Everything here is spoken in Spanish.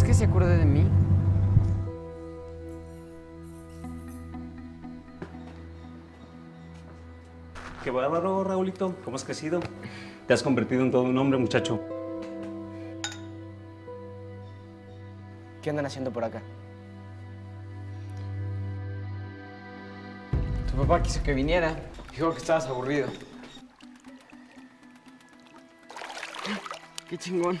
que se acuerde de mí? Qué bárbaro, Raulito. ¿Cómo has crecido? Te has convertido en todo un hombre, muchacho. ¿Qué andan haciendo por acá? Tu papá quiso que viniera. Dijo que estabas aburrido. ¡Qué chingón!